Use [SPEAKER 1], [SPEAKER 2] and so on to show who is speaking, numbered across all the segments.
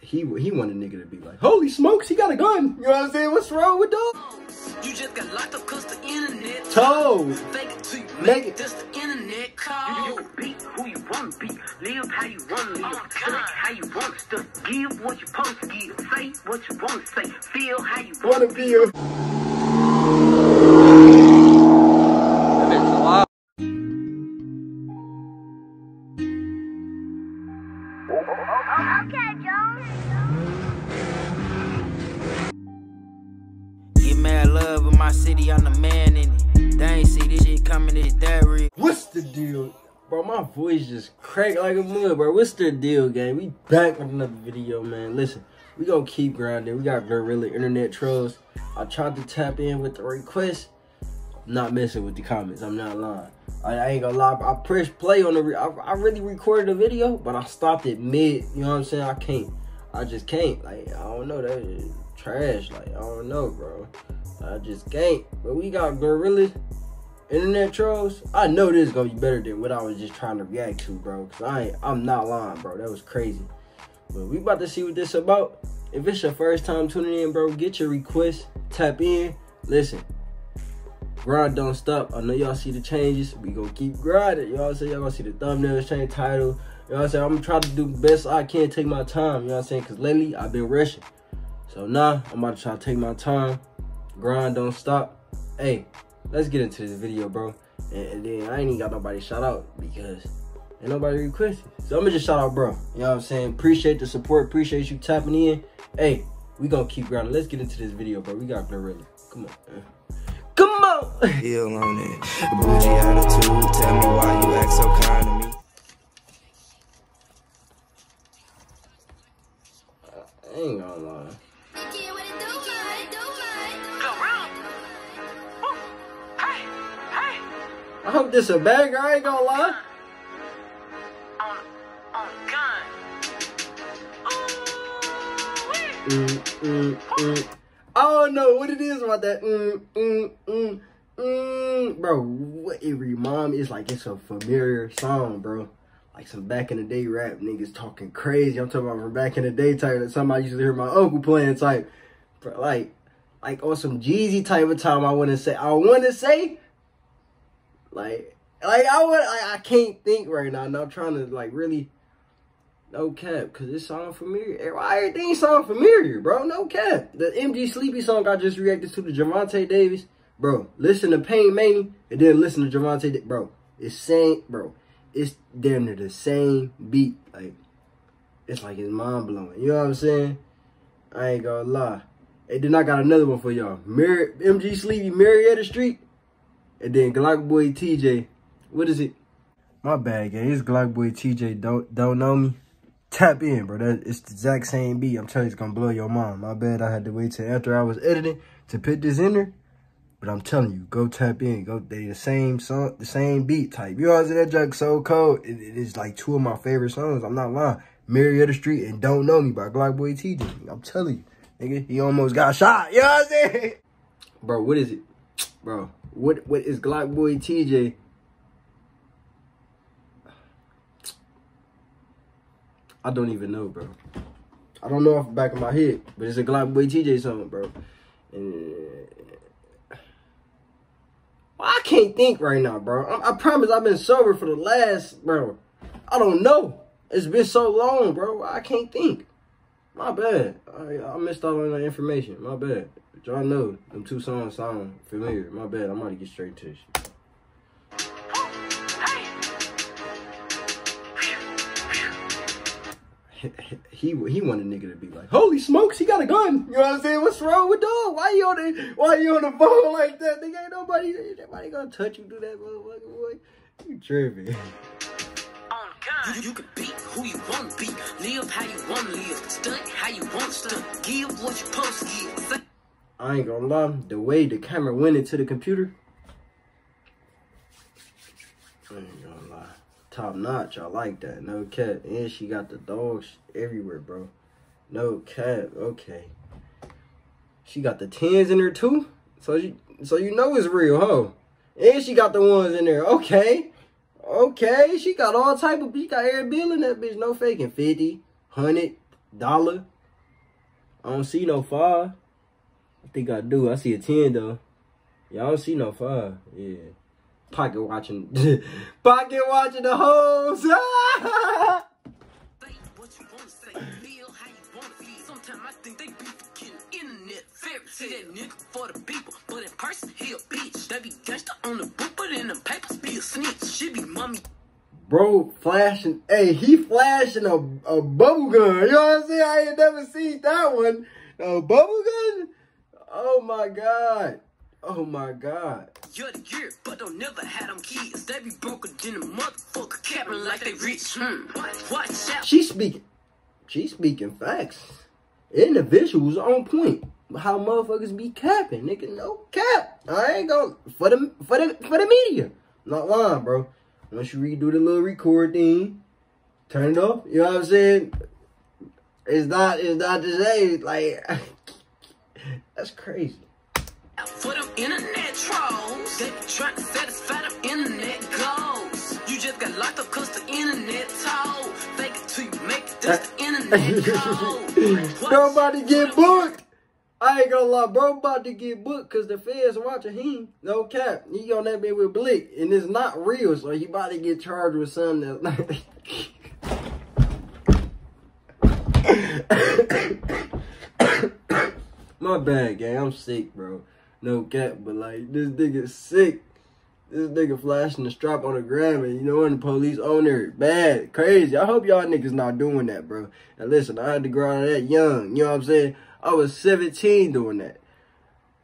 [SPEAKER 1] he he wanted nigga to be like, holy smokes, he got a gun. You know what I'm saying? What's wrong with dog?
[SPEAKER 2] You just got locked up cause the internet.
[SPEAKER 1] Told.
[SPEAKER 2] Fake it till you
[SPEAKER 1] Make
[SPEAKER 2] make
[SPEAKER 1] it.
[SPEAKER 2] it. That's the internet call. You, you be who you want to be. Live how you want to live. Oh, Stuck how you want to. Give what you supposed to give. Say what you want to say. Feel how you want
[SPEAKER 1] Wanna be What's the deal? Bro, my voice just cracked like a mud, bro. What's the deal, gang? We back with another video, man. Listen, we gonna keep grinding. We got Glorilla Internet Trolls. I tried to tap in with the request. Not messing with the comments. I'm not lying. I, I ain't gonna lie. I pressed play on the. I, I really recorded a video, but I stopped it mid. You know what I'm saying? I can't. I just can't. Like I don't know. That is trash. Like I don't know, bro. I just can't. But we got Glorilla internet trolls, I know this is gonna be better than what I was just trying to react to, bro. Cause I ain't, I'm not lying, bro. That was crazy. But we about to see what this about. If it's your first time tuning in, bro, get your request, tap in, listen. Grind don't stop. I know y'all see the changes. We gonna keep grinding. Y'all say y'all gonna see the thumbnails change, title. Y'all what I'm saying? I'm gonna try to do the best I can, take my time. You know what I'm saying? Cause lately I've been rushing. So now I'm about to try to take my time. Grind don't stop. Hey, let's get into this video, bro. And, and then I ain't even got nobody shout out because ain't nobody requested. So I'm gonna just shout out, bro. You know what I'm saying? Appreciate the support. Appreciate you tapping in. Hey, we gonna keep grinding. Let's get into this video, bro. We got Glorilla. Come on, man. Come on.
[SPEAKER 3] Ill on it. Bougie attitude, tell me why you act so kind
[SPEAKER 1] hope this a banger. I ain't gonna lie.
[SPEAKER 2] On, on gun.
[SPEAKER 1] Mm, mm, mm. I don't know what it is about that. Mm, mm, mm, mm. Bro, what it remind me is like it's a familiar song, bro. Like some back in the day rap niggas talking crazy. I'm talking about from back in the day type that somebody used to hear my uncle playing type. Bro, like, like on some Jeezy type of time. I want to say. I want to say. Like, like I would. I, I can't think right now. And I'm trying to like really. No cap, cause it sound familiar. Why everything sound familiar, bro? No cap. The MG Sleepy song I just reacted to the Javante Davis, bro. Listen to Pain Manny and then listen to Javante, bro. It's same, bro. It's damn near the same beat. Like it's like it's mind blowing. You know what I'm saying? I ain't gonna lie. And then I got another one for y'all. Mar- MG Sleepy, Marietta Street, and then Glock Boy TJ. What is it? My bad, gang. It's Glock Boy TJ. Don't don't know me. Tap in, bro. That it's the exact same beat. I'm telling you, it's gonna blow your mind. My bad. I had to wait till after I was editing to put this in there. But I'm telling you, go tap in. Go. They the same song, the same beat type. You know what I'm saying? That junk so cold. It, it is like two of my favorite songs. I'm not lying. Marietta Street and Don't Know Me by Glock Boy TJ. I'm telling you, nigga, he almost got shot. You know what I'm saying? Bro, what is it? Bro, what what is Glock Boy TJ? I don't even know, bro. I don't know off the back of my head, but it's a Glock Boy TJ song, bro. And well, I can't think right now, bro. I, I promise I've been sober for the last, bro. I don't know. It's been so long, bro. I can't think. My bad. I, I missed out on that information. My bad. Y'all know them two songs sound familiar. My bad. I'm about to get straight to this. he he he wanted nigga to be like, holy smokes, he got a gun. You know what I'm saying? What's wrong with dog? Why you on the why you on the phone like that? Nigga ain't nobody ain't nobody gonna touch you do that motherfucker boy. You tripping.
[SPEAKER 2] On. You, you can be who you want to be. Live how you want to live. Stunt how you want to stunt. Give what you to give.
[SPEAKER 1] I ain't gonna lie, the way the camera went into the computer. I ain't gonna lie. Top notch, I like that. No cap. And she got the dogs everywhere, bro. No cap. Okay. She got the tens in there too. So you so you know it's real, huh? And she got the ones in there. Okay. Okay. She got all type of she got every bill in that bitch. No faking. 50, 100, dollar. I don't see no five. I think I do. I see a ten though. Y'all don't see no five. Yeah. Pocket watching. Pocket watching the hoes.
[SPEAKER 2] Sometimes I think they be forgetting internet fairy. See that nigga for the people, but in person he a bitch. They be gangsta on the book, but in the papers be a snitch. She be mommy
[SPEAKER 1] Bro, flashing. Hey, he flashing a, a bubble gun. You know what I'm saying? I ain't never seen that one. A bubble gun? Oh my god. Oh my god.
[SPEAKER 2] You're the year, but don't never had them kids. They be broker than a motherfucker, capping like they rich. Hmm. Watch out.
[SPEAKER 1] She speaking. She speaking facts. Individuals on point. How motherfuckers be capping, nigga? No cap. I ain't gonna for the for the for the media. Not lying, bro. Once you redo the little record thing, turn it off. You know what I'm saying? It's not. It's not to say like. that's crazy.
[SPEAKER 2] For them internet trolls, they trying to satisfy them internet goals. You just got locked up cause the internet told. Fake it till you make it, that's the internet code. Watch
[SPEAKER 1] Nobody get booked. I ain't gonna lie, bro. About to get booked because the feds watching him. No cap. He on that bit with Blick, and it's not real. So he about to get charged with something that's My bad, gang. I'm sick, bro. No cap, but like this nigga sick. This nigga flashing the strap on the gram and you know when the police owner bad, crazy. I hope y'all niggas not doing that, bro. Now listen, I had to grow out of that young. You know what I'm saying? I was 17 doing that.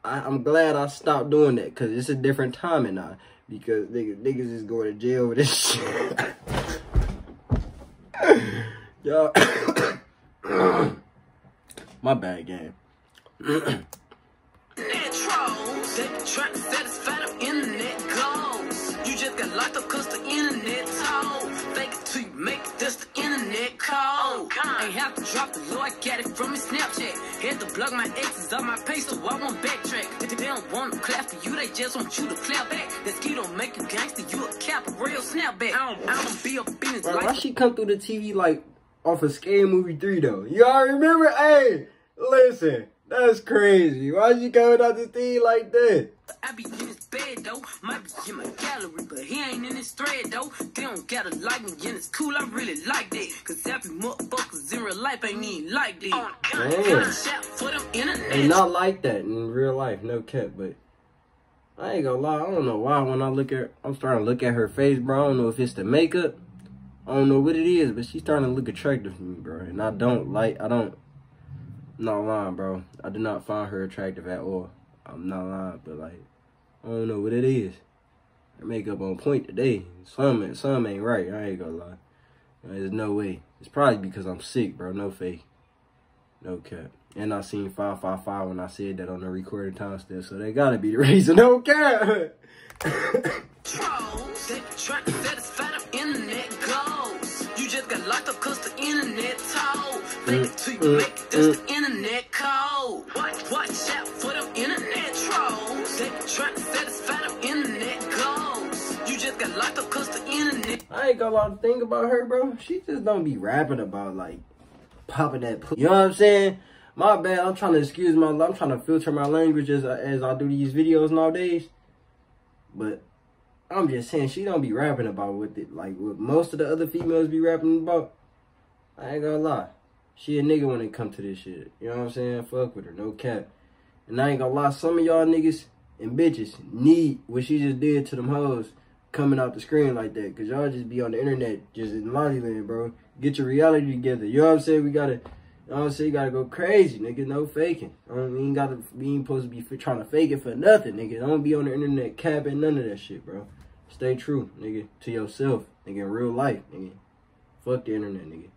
[SPEAKER 1] I, I'm glad I stopped doing that because it's a different timing now. Because niggas, niggas is going to jail with this shit. y'all, my bad game.
[SPEAKER 2] Ain't have to drop the low, I got it from his Snapchat. Had to block my exes off my page so I won't backtrack. They, they don't want to clap for you, they just want you to clap back. That ski don't make you gangster, you a cap, a real snapback. I don't, I don't be a business
[SPEAKER 1] Bro, why
[SPEAKER 2] like
[SPEAKER 1] she come through the TV like off of Scary Movie 3 though? Y'all remember? Hey, listen, that's crazy. Why she coming out the thing like that?
[SPEAKER 2] I be in his bed though, might be in my gallery, but he ain't in his thread though. They don't gotta like me, and it's cool, I really like that. Cause happy motherfuckers in real life ain't even like that.
[SPEAKER 1] Oh, Damn.
[SPEAKER 2] Shout for them internet.
[SPEAKER 1] Ain't not like that in real life, no cap, but I ain't gonna lie, I don't know why when I look at I'm starting to look at her face, bro. I don't know if it's the makeup. I don't know what it is, but she's starting to look attractive to me, bro. And I don't like I don't I'm not lying, bro. I do not find her attractive at all. I'm not lying, but like I don't know what it is. Her makeup on point today. Some some ain't right. I ain't gonna lie. There's no way. It's probably because I'm sick, bro. No fake. No cap. And I seen 555 when I said that on the recorded time still, so they gotta be the reason. No cap.
[SPEAKER 2] Trolls, they
[SPEAKER 1] I ain't got a lot to think about her, bro. She just don't be rapping about like popping that. You know what I'm saying? My bad. I'm trying to excuse my. I'm trying to filter my language as I, as I do these videos nowadays. But I'm just saying she don't be rapping about what it like what most of the other females be rapping about. I ain't gonna lie. She a nigga when it come to this shit. You know what I'm saying? Fuck with her, no cap. And I ain't gonna lie, some of y'all niggas and bitches need what she just did to them hoes coming out the screen like that. Cause y'all just be on the internet just in Lollyland, bro. Get your reality together. You know what I'm saying? We gotta, you know what I'm saying? You gotta go crazy, nigga. No faking. I mean, ain't gotta, we ain't supposed to be trying to fake it for nothing, nigga. Don't be on the internet capping none of that shit, bro. Stay true, nigga, to yourself, nigga, in real life, nigga. Fuck the internet, nigga.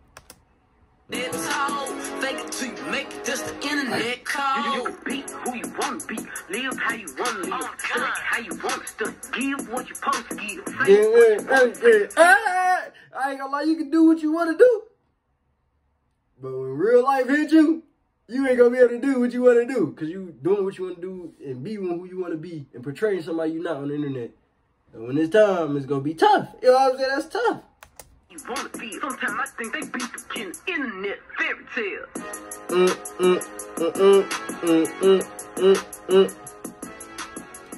[SPEAKER 2] That told. Fake it till you make it, that's the internet
[SPEAKER 4] You, you be who you want to be. Live how you want to live.
[SPEAKER 2] Oh,
[SPEAKER 4] Study
[SPEAKER 2] God.
[SPEAKER 4] how you want to. Give what you supposed to give.
[SPEAKER 1] Yeah,
[SPEAKER 4] what
[SPEAKER 1] yeah,
[SPEAKER 4] you want to
[SPEAKER 1] yeah, yeah. Ah, I ain't gonna lie, you can do what you wanna do. But when real life hit you, you ain't gonna be able to do what you wanna do. Cause you doing what you wanna do and be who you wanna be and portraying somebody you're not on the internet. And when it's time, it's gonna be tough. You know what I'm saying? That's tough.
[SPEAKER 4] You wanna be. Sometimes I think they be forgetting internet fairy tale.
[SPEAKER 1] Mm, mm, mm, mm, mm, mm, mm, mm.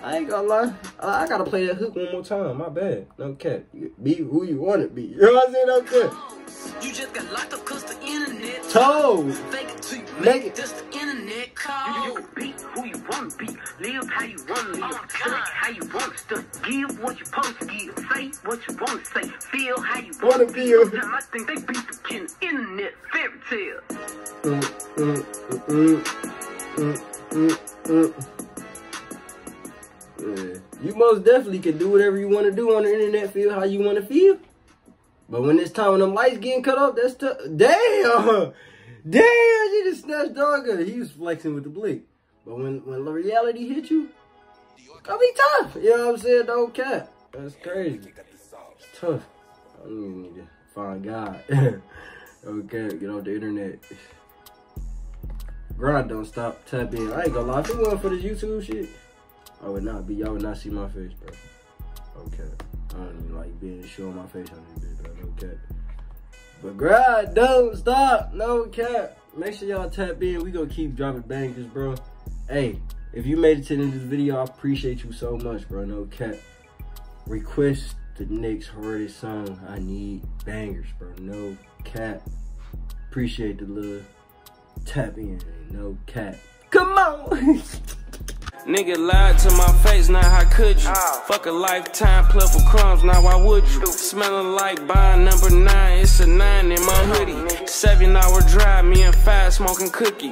[SPEAKER 1] I ain't gonna lie. I, I gotta play that hook one more time. My bad. No cap. Be who you wanna be. You know what I'm saying? No cap.
[SPEAKER 2] You just got locked up cause the internet
[SPEAKER 1] Told.
[SPEAKER 2] Fake it till you
[SPEAKER 1] Make
[SPEAKER 2] make
[SPEAKER 1] it.
[SPEAKER 2] That's the internet
[SPEAKER 4] You, wanna be. Live how you wanna live.
[SPEAKER 2] Oh,
[SPEAKER 4] how you wanna study. Give what you supposed to give. Say what you wanna say. Feel how you
[SPEAKER 1] Wanna
[SPEAKER 4] wanna,
[SPEAKER 1] feel.
[SPEAKER 4] Sometimes I think they be forgetting internet fairy tale.
[SPEAKER 1] Mm, mm, mm, mm, mm, mm. Yeah. You most definitely can do whatever you want to do on the internet, feel how you want to feel. But when it's time when them lights getting cut off, that's tough. Damn! Damn, she just snatched dog. He was flexing with the blick. But when, when reality hit you, gonna be tough. You know what I'm saying? Don't cap. That's crazy. It's tough. I need to find God. okay, get off the internet. Grind don't stop. Tap in. I ain't gonna lie. If it wasn't for this YouTube shit, I would not be. Y'all would not see my face, bro. Okay. I don't even like being showing my face on this bitch, bro. No cap. But grind don't stop. No cap. Make sure y'all tap in. We gonna keep dropping bangers, bro. Hey, if you made it to the end of this video, I appreciate you so much, bro. No cap. Request the next hardest song. I need bangers, bro. No cap. Appreciate the little tap in. No cap. Come on.
[SPEAKER 5] Nigga lied to my face, now how could you? Ah. Fuck a lifetime, plug for crumbs, now why would you? Smelling like bond number nine, it's a nine in my hoodie. Seven hour drive, me and five smoking cookie.